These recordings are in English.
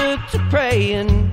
to praying.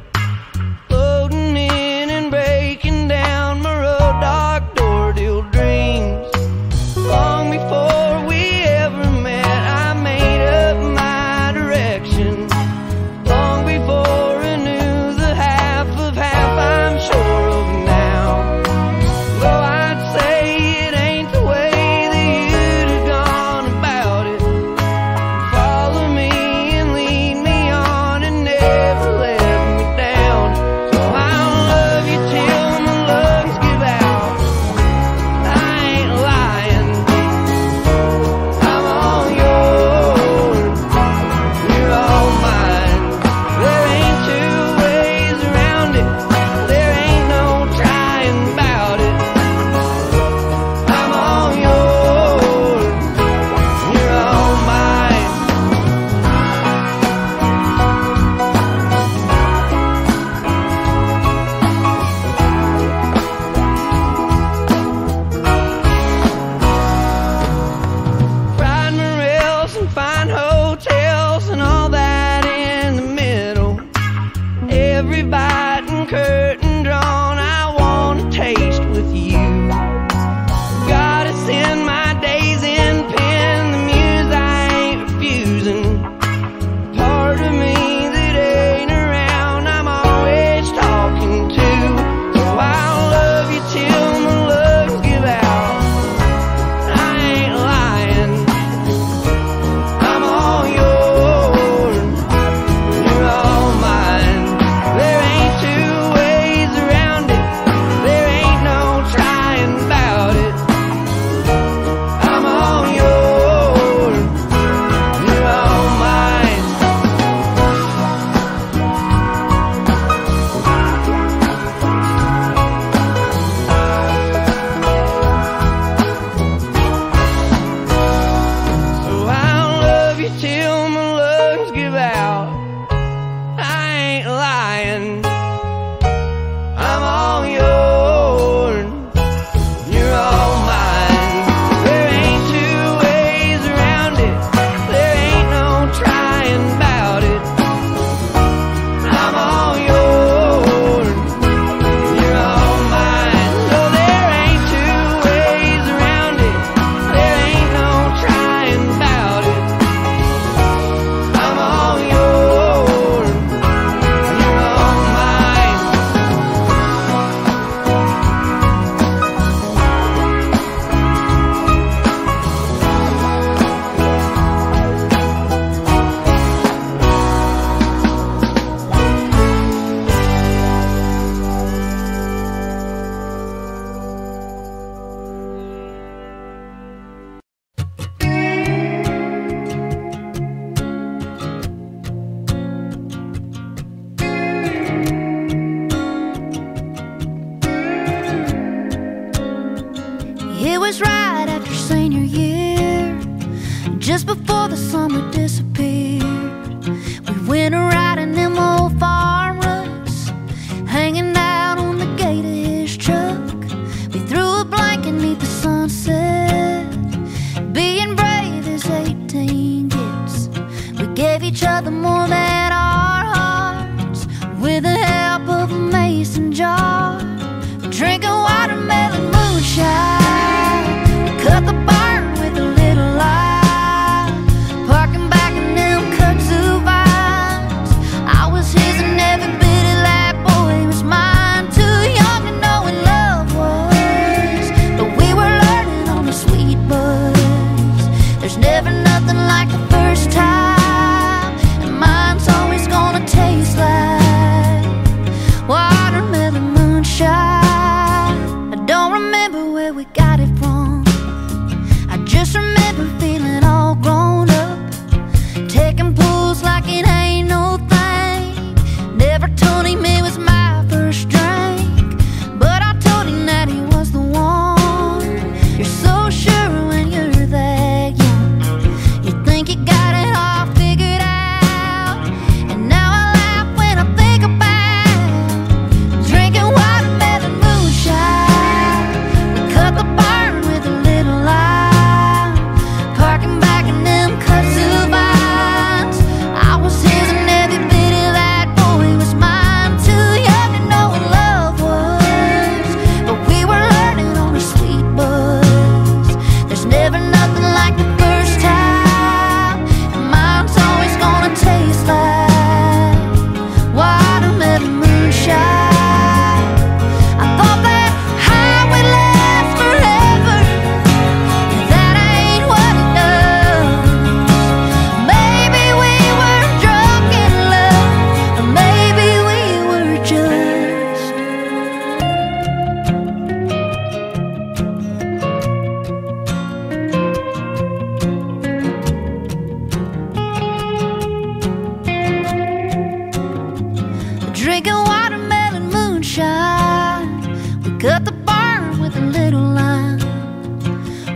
cut the barn with a little line.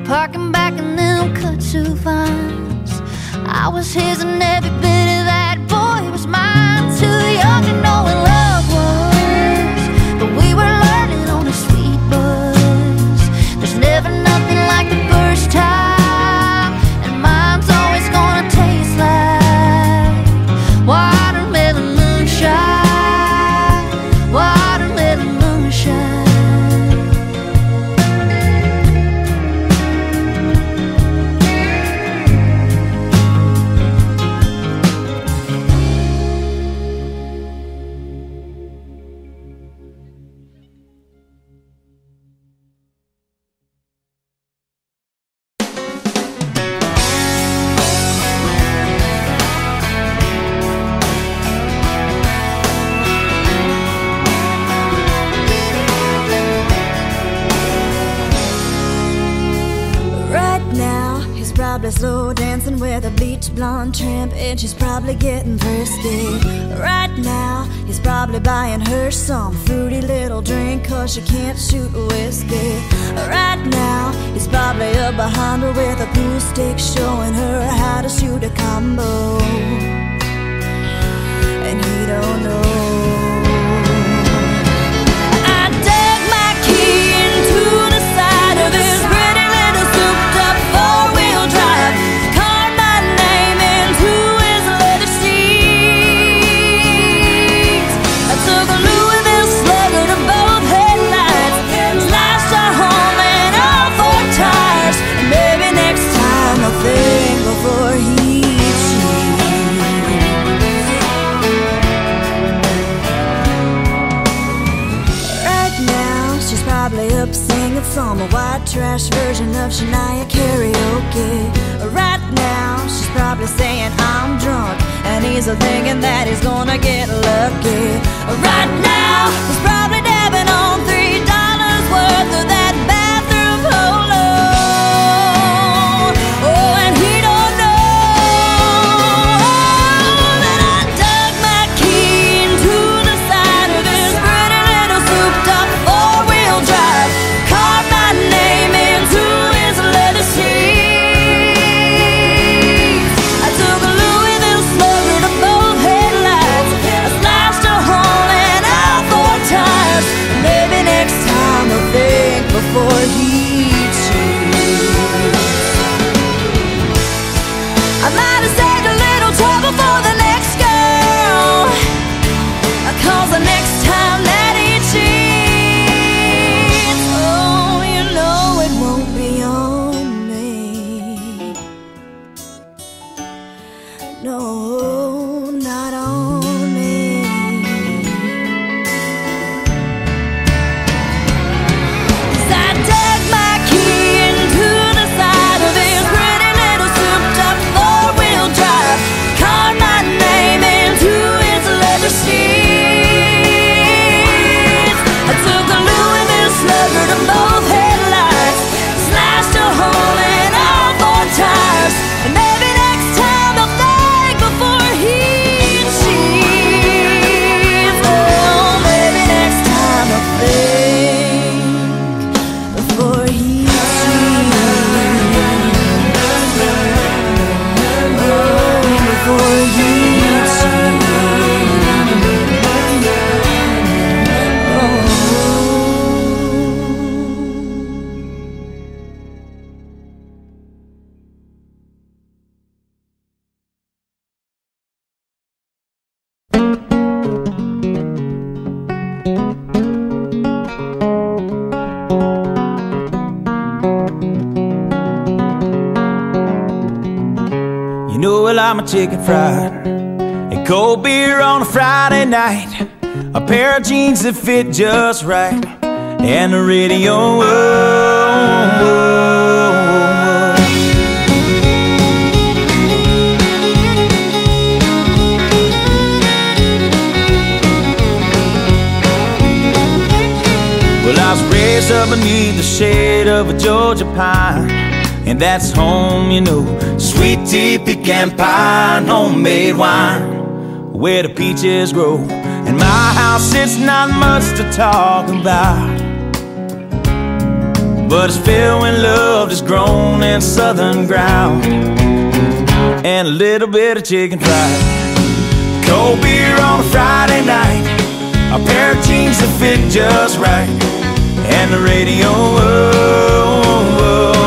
Parking back in them cut two vines. I was his and every bit of that boy was mine. Too young to know it. dancing with a bleach blonde tramp, and she's probably getting thirsty. Right now, he's probably buying her some fruity little drink, cause she can't shoot whiskey. Right now, he's probably up behind her with a pool stick, showing her how trash version of Shania karaoke. Right now, she's probably saying I'm drunk And he's thinking that he's gonna get lucky. Right now, he's probably my chicken fried. A cold beer on a Friday night. A pair of jeans that fit just right. And the radio. Oh, oh, oh. Well, I was raised up beneath the shade of a Georgia pine and that's home, you know. Sweet tea, pecan pie, homemade wine, where the peaches grow. And my house, it's not much to talk about, but it's filled with love that's grown in southern ground, and a little bit of chicken fried, cold beer on a Friday night, a pair of jeans that fit just right, and the radio. Up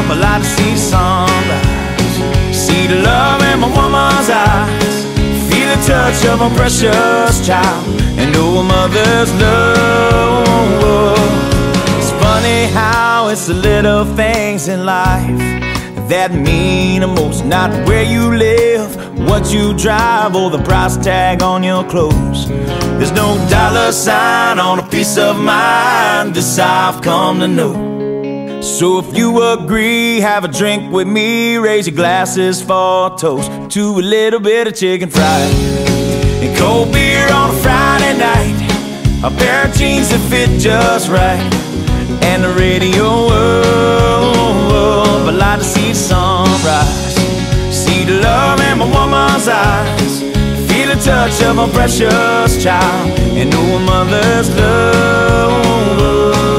oh, oh, I like to see sunrise. See the love in my woman's eyes. Feel the touch of a precious child. And know a mother's love It's funny how it's the little things in life that mean the most. Not where you live, what you drive, or the price tag on your clothes. There's no dollar sign on a peace of mind. This I've come to know. So if you agree, have a drink with me. Raise your glasses for a toast to a little bit of chicken fried and cold beer on a Friday night. A pair of jeans that fit just right and the radio up. I like to see the sunrise, see the love in my woman's eyes, feel the touch of a precious child, and know a mother's love.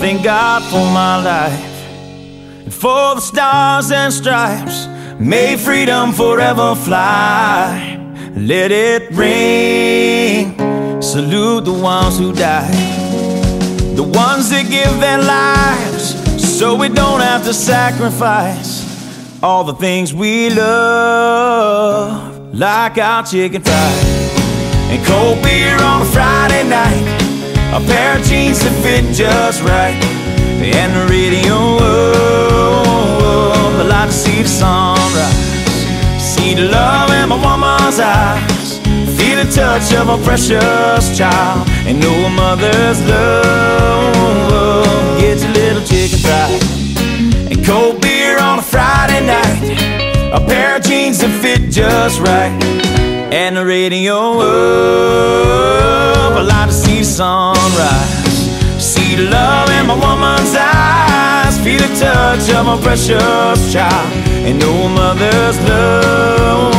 God for my life and for the stars and stripes. May freedom forever fly. Let it ring. Salute the ones who died, the ones that give their lives so we don't have to sacrifice all the things we love, like our chicken fried and cold beer on a Friday night. A pair of jeans that fit just right and the radio up. I like to see the sunrise, see the love in my woman's eyes, feel the touch of a precious child, and know a mother's love. Get your little chicken fried and cold beer on a Friday night, a pair of jeans that fit just right, and the radio up. I like to see the sunrise, see the love in my woman's eyes, feel the touch of my precious child, and know mother's love.